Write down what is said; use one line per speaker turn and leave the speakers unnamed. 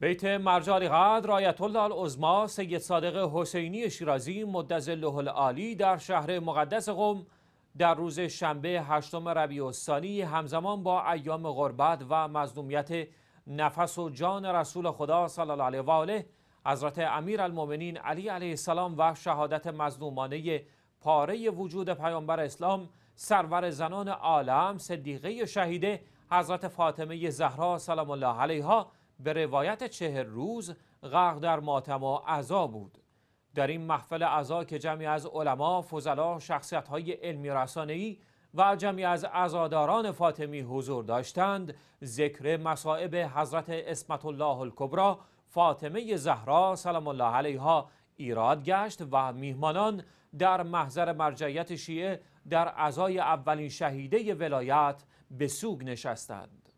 بیت مرجان قدر آیت الله العظما سید صادق حسینی شیرازی مدظله العالی در شهر مقدس قم. در روز شنبه هشتم ربیع الثانی همزمان با ایام غربت و مظلومیت نفس و جان رسول خدا صلی الله علیه و آله حضرت امیر المومنین علی علیه السلام و شهادت مظلومانه پاره وجود پیامبر اسلام سرور زنان عالم صدیقه شهیده حضرت فاطمه زهرا سلام الله علیها به روایت چهر روز غرق در ماتم و عذا بود. در این محفل عزا که جمعی از علما، فضلا، شخصیت‌های علمی رسانه‌ای و جمعی از عزاداران فاطمی حضور داشتند ذکر مصائب حضرت اسمت الله الکبرا فاطمه زهرا سلام الله علیها ایراد گشت و میهمانان در محضر مرجعیت شیعه در عزای اولین شهیده ولایت به سوگ نشستند.